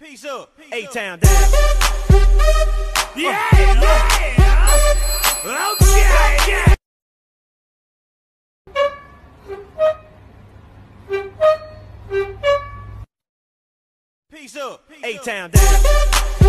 Peace up. A-Town down. Yeah, yeah. Okay, yeah. Peace up. A-Town down.